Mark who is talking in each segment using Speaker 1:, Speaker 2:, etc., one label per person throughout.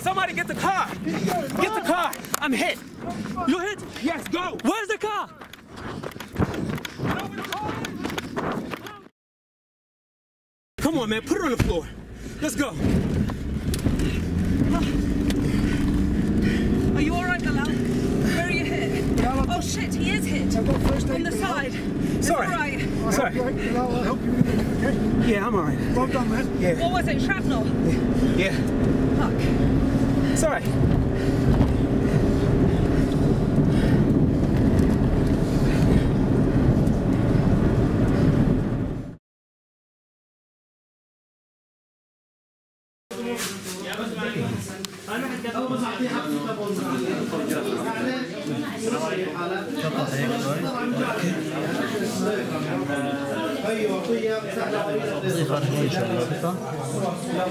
Speaker 1: Somebody get the car! Get the car! I'm hit! You hit?
Speaker 2: Yes, go!
Speaker 1: Where's the car?
Speaker 2: Come on, man, put it on the floor. Let's go.
Speaker 3: Oh shit, he is hit.
Speaker 4: I've got first
Speaker 3: On
Speaker 4: aid
Speaker 3: the
Speaker 4: for you.
Speaker 3: side. It's
Speaker 2: Sorry.
Speaker 3: alright.
Speaker 2: Sorry.
Speaker 4: Right, I'll help you with it, okay?
Speaker 2: Yeah, I'm alright.
Speaker 4: Well done, man.
Speaker 3: What was it? Shrapnel?
Speaker 2: Yeah.
Speaker 3: Fuck.
Speaker 2: Sorry.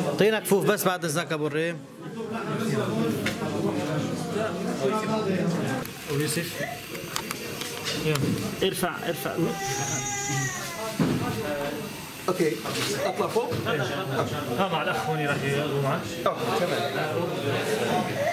Speaker 5: اعطينا كفوف بس بعد اذنك أبو الريم.
Speaker 1: ويوسف يلا. ارفع ارفع.
Speaker 2: أوكي. أطلع فوق.
Speaker 1: آه مع الأخ هوني راح يقوم معك
Speaker 2: آه تمام.